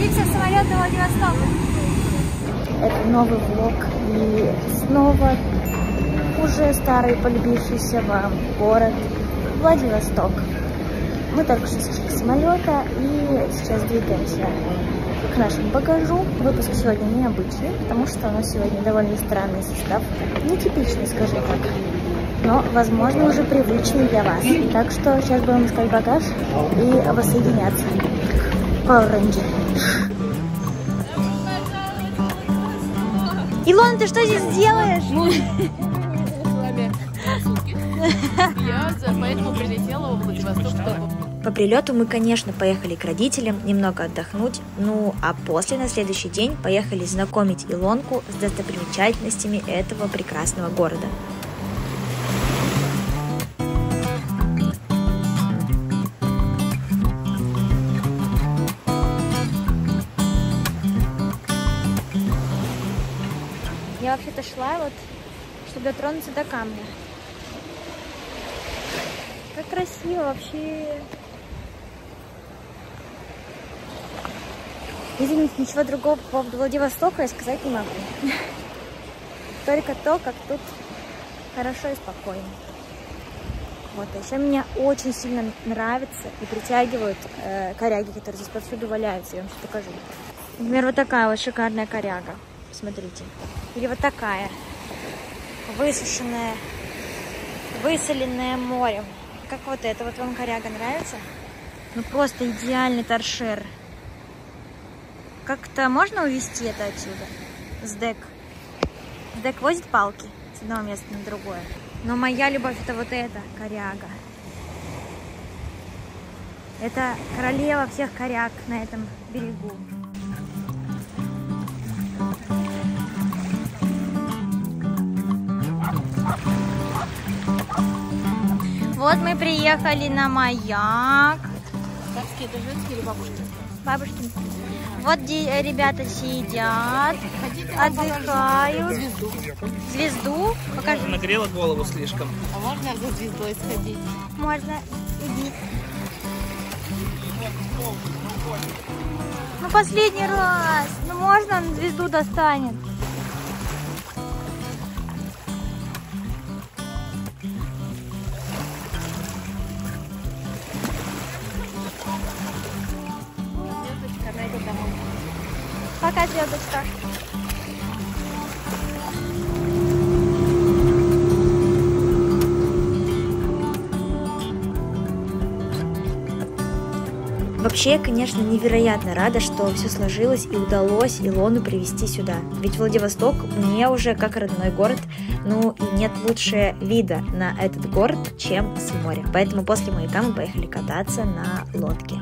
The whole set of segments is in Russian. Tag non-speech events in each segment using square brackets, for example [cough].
Садимся в самолет на Владивосток. Это новый влог и снова уже старый полюбившийся вам город Владивосток. Мы только что сошли с самолета и сейчас двигаемся к нашему багажу. Выпуск сегодня необычный, потому что у нас сегодня довольно странный состав. Нетипичный, скажем так. Но, возможно, уже привычный для вас. Так что сейчас будем искать багаж и воссоединяться. Power Ranger. Илон, ты что здесь делаешь? [laughs] Я поэтому прилетела в Владивосток, чтобы... По прилету мы, конечно, поехали к родителям немного отдохнуть, ну а после на следующий день поехали знакомить Илонку с достопримечательностями этого прекрасного города. Шла вот, чтобы дотронуться до камня. Как красиво вообще. Извините, ничего другого по поводу Владивостока я сказать не могу. [laughs] Только то, как тут хорошо и спокойно. Вот, а еще меня очень сильно нравится и притягивают э, коряги, которые здесь повсюду валяются. Я вам сейчас покажу. Например, вот такая вот шикарная коряга. Смотрите. Или вот такая. Высушенная, высоленная морем. Как вот это. Вот вам коряга нравится? Ну просто идеальный торшер. Как-то можно увезти это отсюда? Сдек. Сдек возит палки с одного места на другое. Но моя любовь это вот эта коряга. Это королева всех коряг на этом берегу. Вот мы приехали на маяк. Царские это женские или бабушки? Бабушкин. Вот де- ребята сидят, отдыхают. Звезду. Звезду? Покажи. Нагрела голову слишком. А можно за звездой сходить? Можно. Иди. Ну последний раз. Ну можно он звезду достанет. Пока, звездочка. Вообще, я, конечно, невероятно рада, что все сложилось и удалось Илону привезти сюда. Ведь Владивосток мне уже как родной город, ну и нет лучше вида на этот город, чем с моря. Поэтому после маяка мы поехали кататься на лодке.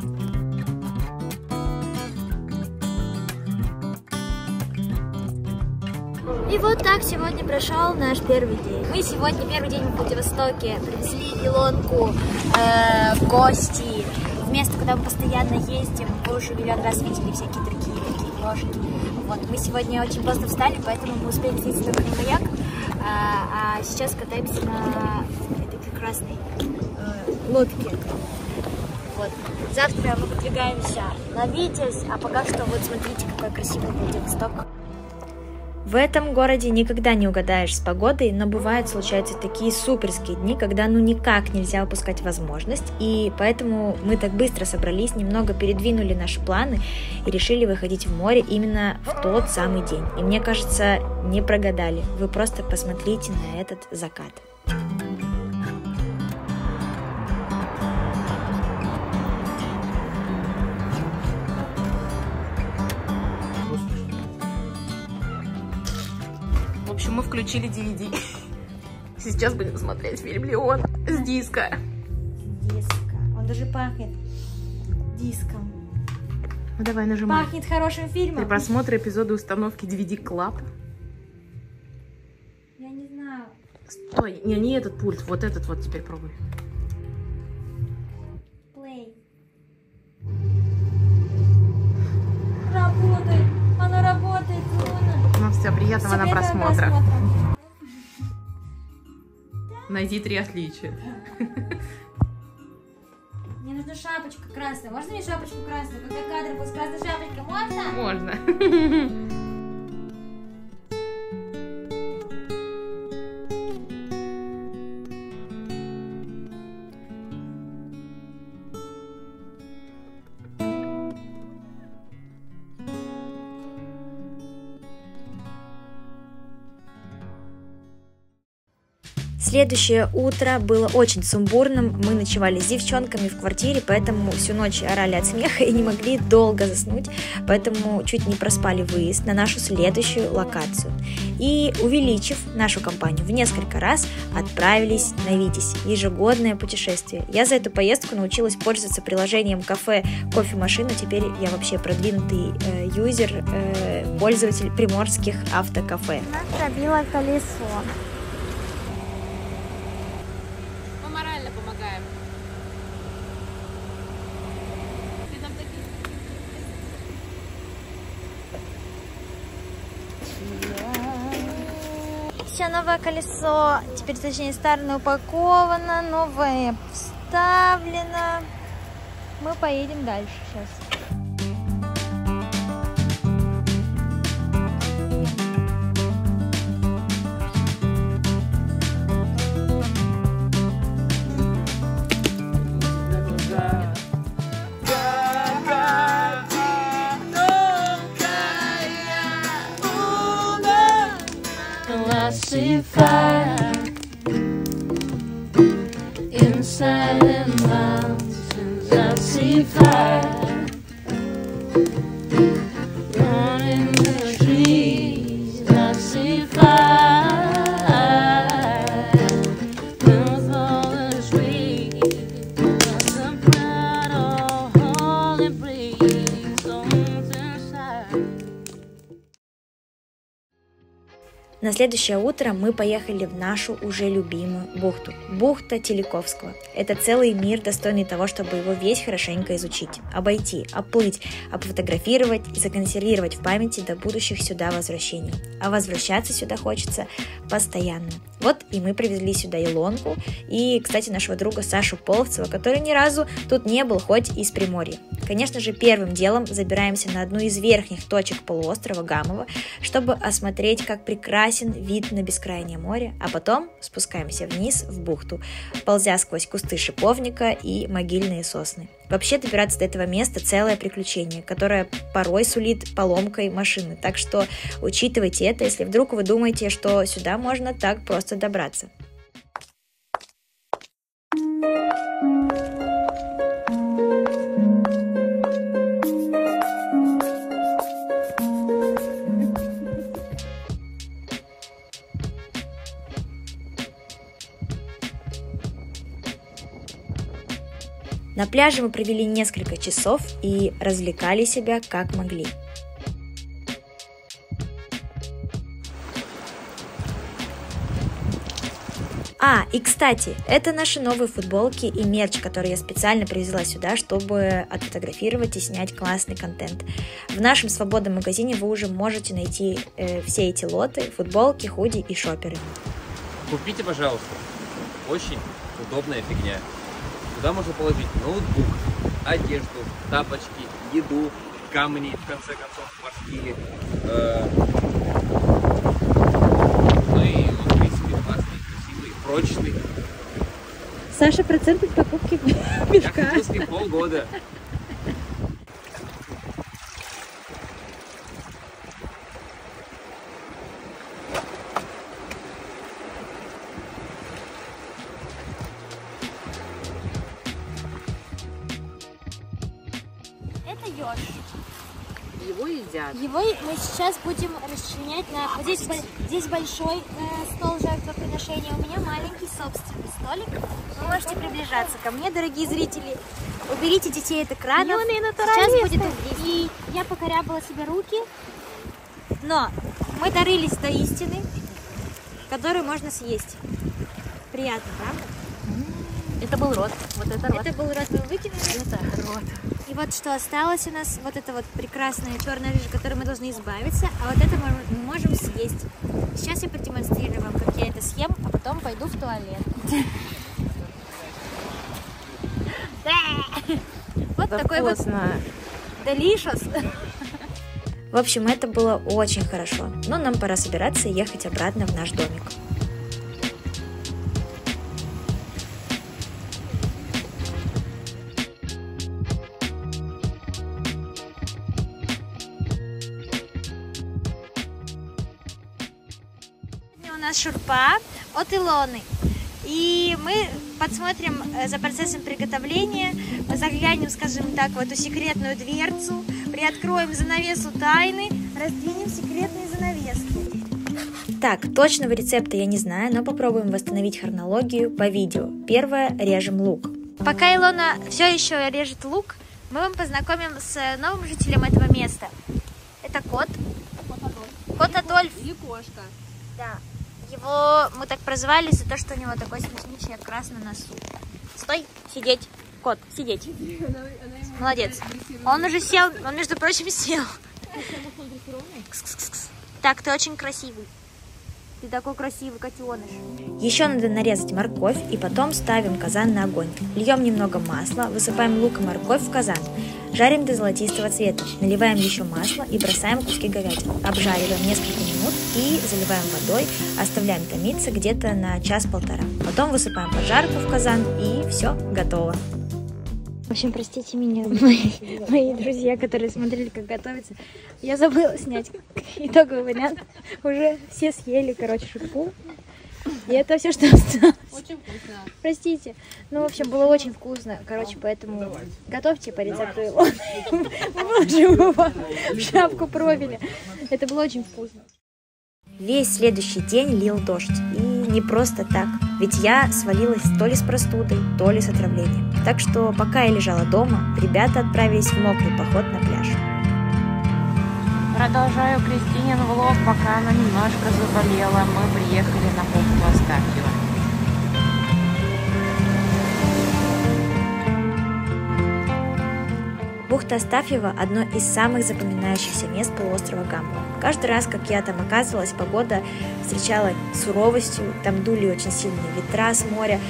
Вот так сегодня прошел наш первый день. Мы сегодня первый день в Владивостоке привезли Илонку э, в гости в место, куда мы постоянно ездим. Вы уже миллион раз видели всякие другие такие ложки. Вот, мы сегодня очень поздно встали, поэтому мы успели съездить только на маяк. А, а сейчас катаемся на этой прекрасной э, лодке. Вот. Завтра мы выдвигаемся на Витязь, а пока что вот смотрите, какой красивый Владивосток. В этом городе никогда не угадаешь с погодой, но бывают, случаются такие суперские дни, когда ну никак нельзя упускать возможность, и поэтому мы так быстро собрались, немного передвинули наши планы и решили выходить в море именно в тот самый день. И мне кажется, не прогадали. Вы просто посмотрите на этот закат. В общем, мы включили DVD. Сейчас будем смотреть фильм Леон с диска. Диска. Он даже пахнет диском. Ну давай нажимай. Пахнет хорошим При фильмом. просмотре эпизода установки DVD Club. Я не знаю. Стой, не, не этот пульт, вот этот вот теперь пробуй. Все, приятного нам просмотра. просмотра. Найди три отличия. Мне нужна шапочка красная. Можно мне шапочку красную? Когда кадр будет с красной шапочкой, можно? Можно. [laughs] Следующее утро было очень сумбурным. Мы ночевали с девчонками в квартире, поэтому всю ночь орали от смеха и не могли долго заснуть, поэтому чуть не проспали выезд на нашу следующую локацию. И, увеличив нашу компанию в несколько раз, отправились на Витязь, ежегодное путешествие. Я за эту поездку научилась пользоваться приложением кафе кофемашину, теперь я вообще продвинутый э, юзер, э, пользователь приморских автокафе. Нас пробило колесо. Мы морально помогаем. Ты нам такие- Еще новое колесо, теперь точнее старое упаковано, новое вставлено. Мы поедем дальше сейчас. На следующее утро мы поехали в нашу уже любимую бухту. Бухта Телековского. Это целый мир, достойный того, чтобы его весь хорошенько изучить, обойти, оплыть, обфотографировать и законсервировать в памяти до будущих сюда возвращений. А возвращаться сюда хочется постоянно. Вот и мы привезли сюда Илонку и, кстати, нашего друга Сашу Половцева, который ни разу тут не был, хоть из Приморья. Конечно же, первым делом забираемся на одну из верхних точек полуострова Гамова, чтобы осмотреть, как прекрасен вид на бескрайнее море, а потом спускаемся вниз в бухту, ползя сквозь кусты шиповника и могильные сосны. Вообще добираться до этого места целое приключение, которое порой сулит поломкой машины, так что учитывайте это, если вдруг вы думаете, что сюда можно так просто добраться. На пляже мы провели несколько часов и развлекали себя как могли. А, и кстати, это наши новые футболки и мерч, который я специально привезла сюда, чтобы отфотографировать и снять классный контент. В нашем свободном магазине вы уже можете найти э, все эти лоты, футболки, худи и шоперы. Купите, пожалуйста. Очень удобная фигня. Туда можно положить ноутбук, одежду, тапочки, еду, камни, в конце концов, морские. Э, Ну и он, в принципе, классный, красивый, прочный. Саша, процент от покупки Я хотел с ним полгода. Это еж. Его едят. Его мы сейчас будем расчленять на... Вот здесь, здесь большой э, стол жертвоприношения, у меня маленький собственный столик. Вы можете приближаться ко мне, дорогие зрители. Уберите детей от экрана. Сейчас будет и я покорябала себе руки. Но мы дорылись до истины, которую можно съесть. Приятно, правда? Это был рот. Вот это рот. Это был рот мы выкинули. Это рот. Вот что осталось у нас, вот это вот прекрасная черная жижа, которой мы должны избавиться, а вот это мы можем съесть. Сейчас я продемонстрирую вам, как я это съем, а потом пойду в туалет. [laughs] Вот такой вот delicious. В общем, это было очень хорошо, но нам пора собираться и ехать обратно в наш домик. Шурпа от Илоны. И мы подсмотрим э, за процессом приготовления, заглянем, скажем так, в эту секретную дверцу, приоткроем занавесу тайны, раздвинем секретные занавески. Так, точного рецепта я не знаю, но попробуем восстановить хронологию по видео. Первое, режем лук. Пока Илона все еще режет лук, мы вам познакомим с новым жителем этого места. Это кот. Кот Адольф. И кошка. Да. Его мы так прозвали за то, что у него такой смешничий окрас на носу. Стой, сидеть. Кот, сидеть. Молодец. Он уже сел, он, между прочим, сел. Так, ты очень красивый. Ты такой красивый котеныш. Еще надо нарезать морковь и потом ставим казан на огонь. Льем немного масла, высыпаем лук и морковь в казан. Жарим до золотистого цвета. Наливаем еще масло и бросаем куски говядины. Обжариваем несколько минут и заливаем водой. Оставляем томиться где-то на час-полтора. Потом высыпаем поджарку в казан и все, готово. В общем, простите меня, [laughs] мои, мои друзья, которые смотрели, как готовится. Я забыла снять [laughs] итоговый вариант. Уже все съели, короче, шурпу. И это все, что осталось. Очень вкусно. Простите. Ну, в общем, было очень вкусно. Короче, поэтому готовьте по рецепту Илоны. Выложим его в шапку профиля. Это было очень вкусно. Весь следующий день лил дождь. И не просто так. Ведь я свалилась то ли с простудой, то ли с отравлением. Так что пока я лежала дома, ребята отправились в мокрый поход на пляж. Продолжаю Кристинин влог, пока она немножко заболела. Мы приехали на бухту Астафьева. Бухта Астафьева – одно из самых запоминающихся мест полуострова Гамбург. Каждый раз, как я там оказывалась, погода встречала суровостью, там дули очень сильные ветра с моря.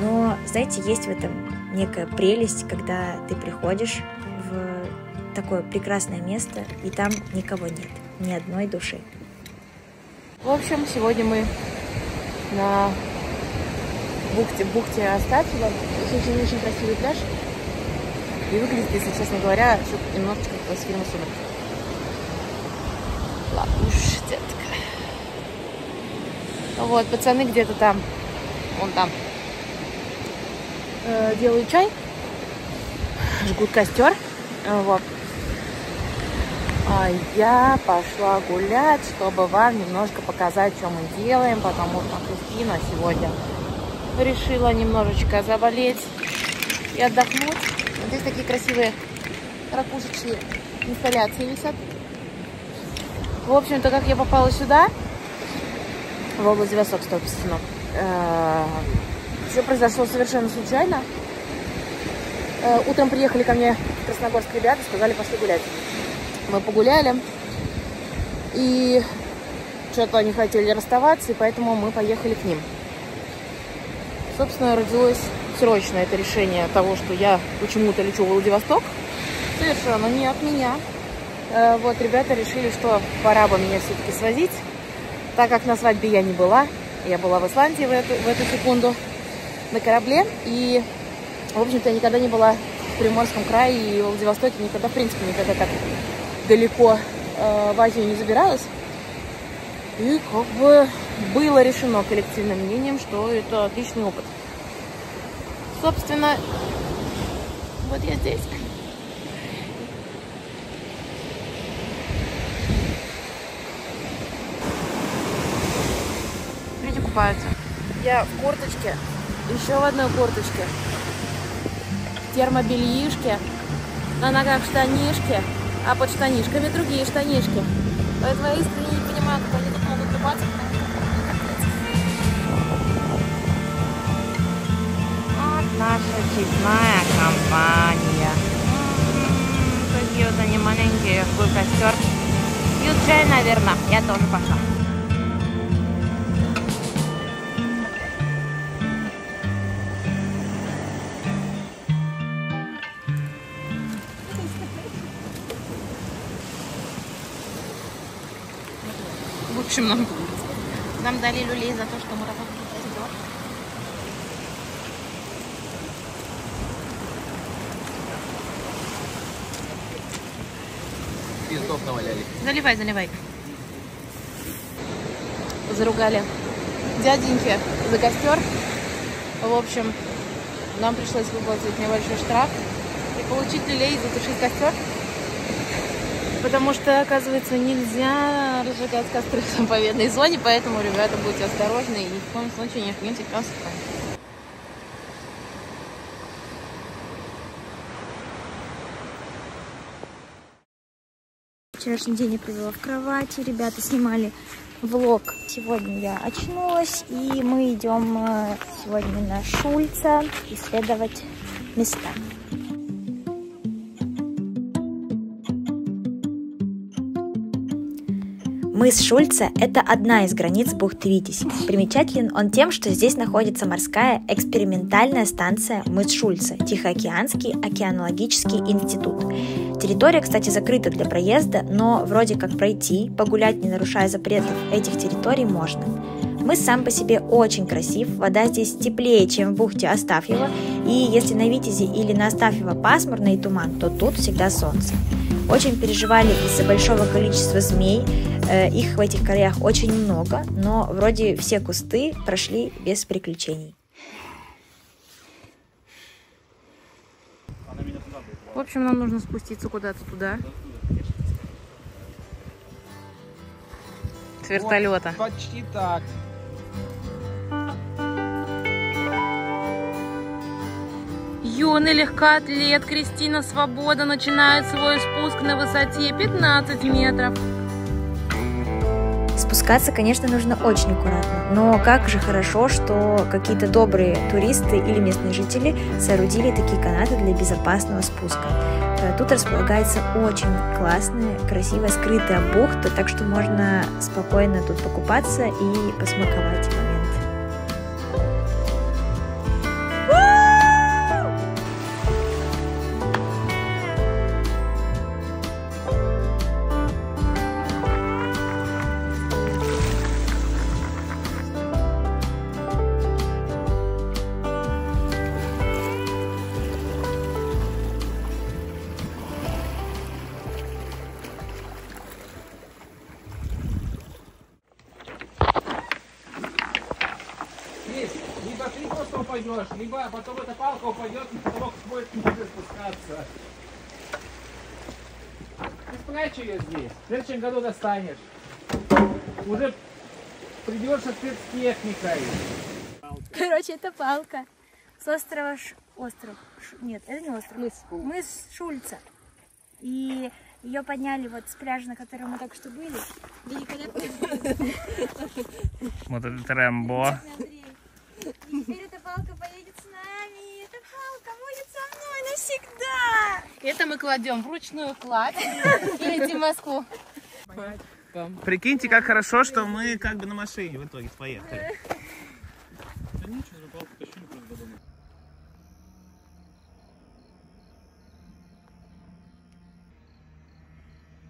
Но, знаете, есть в этом некая прелесть, когда ты приходишь такое прекрасное место, и там никого нет, ни одной души. В общем, сегодня мы на бухте, бухте Астафьева. Здесь очень-очень красивый пляж. И выглядит, если честно говоря, немножечко как из фильма «Сумерки». Уж, детка. Вот, пацаны где-то там, вон там, э, делают чай, жгут костер. Вот. А я пошла гулять, чтобы вам немножко показать, что мы делаем, потому что Кристина сегодня решила немножечко заболеть и отдохнуть. Здесь такие красивые ракушечные инсталляции висят. В общем-то, как я попала сюда, в область Восток, собственно, все произошло совершенно случайно. Э, Утром приехали ко мне в Красногорск ребята, сказали, пошли гулять. Мы погуляли, и что-то они хотели расставаться, и поэтому мы поехали к ним. Собственно, родилось срочно это решение того, что я почему-то лечу в Владивосток. Совершенно не от меня. Э, Вот, ребята решили, что пора бы меня все-таки свозить, так как на свадьбе я не была. Я была в Исландии в эту, в эту секунду на корабле, и, в общем-то, я никогда не была в Приморском крае и в Владивостоке, никогда, в принципе, никогда так далеко э, в Азию не забиралась. И как бы было решено коллективным мнением, что это отличный опыт. Собственно, вот я здесь. Люди купаются. Я в курточке, еще в одной курточке, термобельишке, на ногах штанишки, а под штанишками другие штанишки. Поэтому я искренне не понимаю, как они тут могут купаться. Вот наша честная компания. Какие вот они маленькие, какой костер. Чай, наверное. Я тоже пошла. Общем, нам, нам дали люлей за то, что мы работали костер. Пиздов наваляли. Заливай, заливай. Заругали дяденьки за костер. В общем, нам пришлось выплатить небольшой штраф и получить люлей и затушить костер. Потому что, оказывается, нельзя разжигать костры в заповедной зоне, поэтому, ребята, будьте осторожны и ни в коем случае не жгите костры. Вчерашний день я провела в кровати, ребята снимали влог. Сегодня я очнулась, и мы идем э, сегодня на Шульца исследовать места. Мыс Шульца – это одна из границ бухты Витязь. Примечателен он тем, что здесь находится морская экспериментальная станция Мыс Шульца, Тихоокеанский океанологический институт. Территория, кстати, закрыта для проезда, но вроде как пройти, погулять, не нарушая запретов этих территорий, можно. Мыс сам по себе очень красив, вода здесь теплее, чем в бухте Астафьева, и если на Витязи или на Астафьево пасмурно и туман, то тут всегда солнце. Очень переживали из-за большого количества змей, э, их в этих краях очень много, но вроде все кусты прошли без приключений. В общем, нам нужно спуститься куда-то туда. С вертолета. Почти так. Юный легкоатлет Кристина Свобода начинает свой спуск на высоте 15 метров. Спускаться, конечно, нужно очень аккуратно, но как же хорошо, что какие-то добрые туристы или местные жители соорудили такие канаты для безопасного спуска. Э, Тут располагается очень классная, красивая, скрытая бухта, так что можно спокойно тут покупаться и посмаковать упадешь, либо потом эта палка упадет, и потолок будет не будет спускаться. Ты спрячь ее здесь. В следующем году достанешь. Уже придешь со спецтехникой. Короче, это палка с острова Ш... Остров. Ш- Нет, это не остров. Мыс. Мыс Шульца. И ее подняли вот с пляжа, на котором мы только что были. Великолепно. [laughs] Вот это Рэмбо. И теперь эта палка поедет с нами. Эта палка будет со мной навсегда. Это мы кладем в ручную кладь и летим в Москву. Прикиньте, как хорошо, что мы как бы на машине в итоге поехали.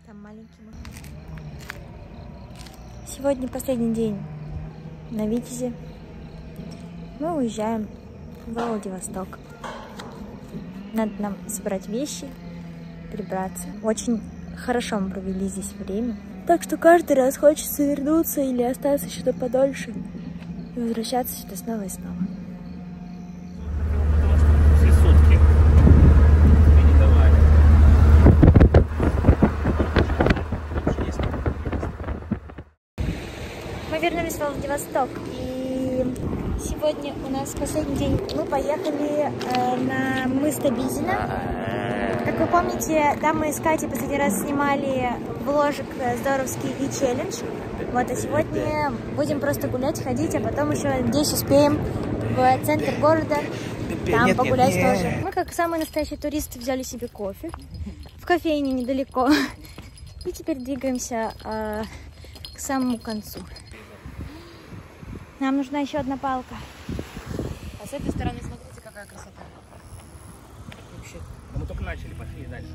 Там маленький магазин. Сегодня последний день на Витязе. Мы уезжаем в Владивосток. Надо нам собрать вещи, прибраться. Очень хорошо мы провели здесь время. Так что каждый раз хочется вернуться или остаться сюда подольше и возвращаться сюда снова и снова. Мы вернулись в Владивосток, и сегодня у нас последний день. Мы поехали э, на мыс Табизина. Как вы помните, там мы с Катей последний раз снимали вложек э, здоровский и челлендж. Вот, а сегодня будем просто гулять, ходить, а потом еще, надеюсь, успеем в центр города. Там погулять тоже. Мы, как самые настоящие туристы, взяли себе кофе в кофейне недалеко. И теперь двигаемся э, к самому концу. Нам нужна еще одна палка. А с этой стороны смотрите, какая красота. Вообще, мы только начали, пошли дальше.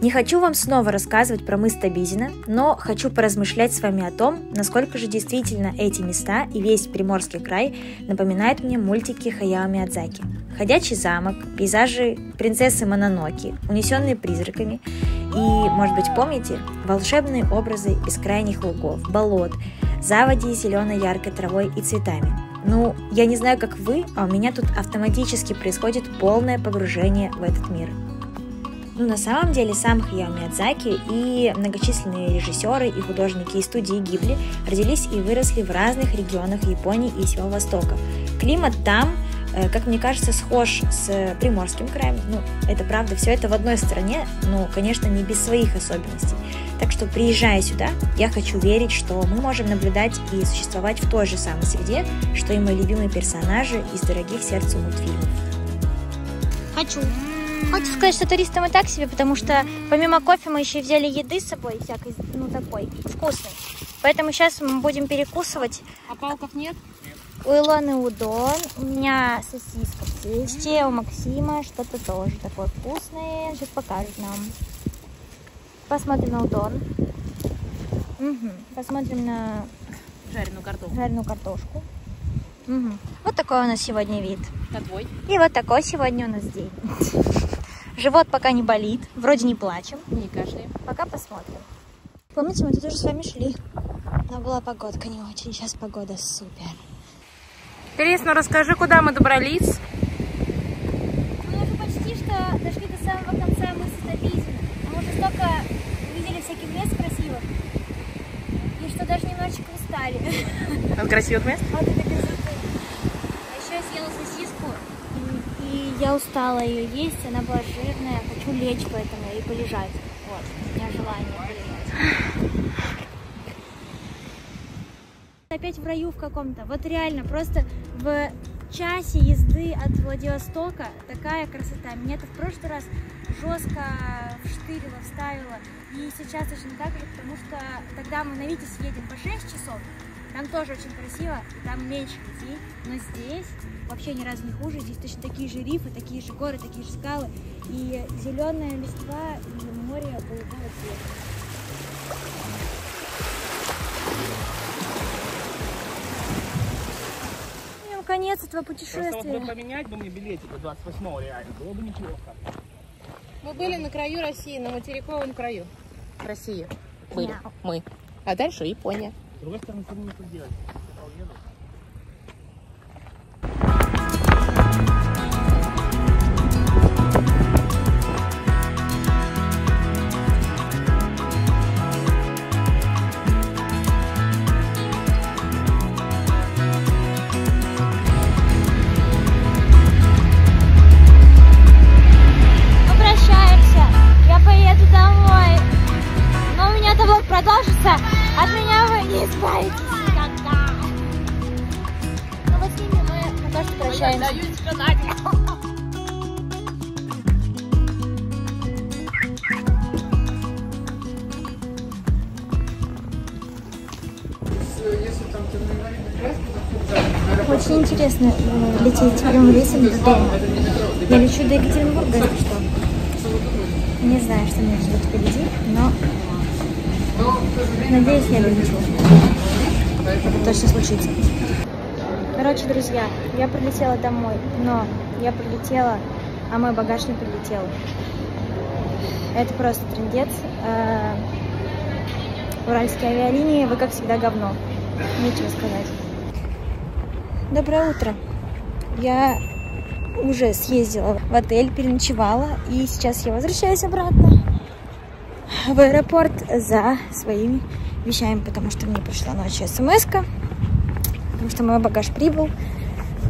Не хочу вам снова рассказывать про мыс Табизина, но хочу поразмышлять с вами о том, насколько же действительно эти места и весь Приморский край напоминают мне мультики Хаяо Миядзаки. Ходячий замок, пейзажи принцессы Мононоки, унесенные призраками и, может быть, помните, волшебные образы бескрайних лугов, болот, заводи зеленой яркой травой и цветами. Ну, я не знаю, как вы, а у меня тут автоматически происходит полное погружение в этот мир. Ну, на самом деле, сам Хаяо Миядзаки и многочисленные режиссеры и художники из студии Гибли родились и выросли в разных регионах Японии и всего Востока. Климат там, как мне кажется, схож с Приморским краем. Ну, это правда, все это в одной стране, но, конечно, не без своих особенностей. Так что, приезжая сюда, я хочу верить, что мы можем наблюдать и существовать в той же самой среде, что и мои любимые персонажи из дорогих сердцу мультфильмов. Хочу. Хочу сказать, что туристы мы так себе, потому что помимо кофе мы еще и взяли еды с собой, всякой, ну такой, вкусной. Поэтому сейчас мы будем перекусывать. А палков нет? У Илоны удон, у меня сосиска в тесте, у Максима что-то тоже такое вкусное. Сейчас покажет нам. Посмотрим на удон. Мгм. Посмотрим на Жареную картошку. жареную картошку. Мгм. Вот такой у нас сегодня вид. Твой? И вот такой сегодня у нас день. [laughs] Живот пока не болит, вроде не плачем. Не кашляем. Пока посмотрим. Помните, мы тут уже с вами шли. Но была погодка не очень, сейчас погода супер. Интересно, расскажи, куда мы добрались? Мы уже почти что дошли до самого конца мыса Табизина. Мы уже столько увидели всяких мест красивых. И что даже немножечко устали. [laughs] От красивых мест? Вот это красоты. А еще я съела сосиску, и, и я устала ее есть, она была жирная. Хочу лечь поэтому и полежать. Вот, у меня желание полежать. [gasps] Опять в раю в каком-то. Вот реально, просто в часе езды от Владивостока такая красота. Меня это в прошлый раз жестко вштырило, вставило. И сейчас точно так же, потому что тогда мы на Витязь едем по 6 часов. Там тоже очень красиво, там меньше людей. Но здесь вообще ни разу не хуже. Здесь точно такие же рифы, такие же горы, такие же скалы. И зеленая листва, и море голубого цвета. Конец этого путешествия. поменять бы мне билетик до 28 реально, было бы неплохо. Мы были на краю России, на материковом краю России. Были Мяу. мы. А дальше Япония. С другой стороны, что мне тут делать? Я прилетела домой, но я прилетела, а мой багаж не прилетел. Это просто трендец. Э, Уральские авиалинии, вы как всегда говно. Нечего сказать. Доброе утро. Я уже съездила в отель, переночевала, и сейчас я возвращаюсь обратно в аэропорт за своими вещами, потому что мне пришла ночью смс потому что мой багаж прибыл.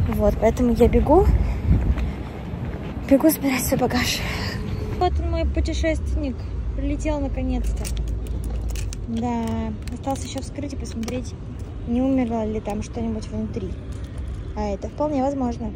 Вот, поэтому я бегу, бегу собирать свой багаж. Вот он, мой путешественник, прилетел наконец-то. Да, осталось еще вскрыть и посмотреть, не умерло ли там что-нибудь внутри. А это вполне возможно.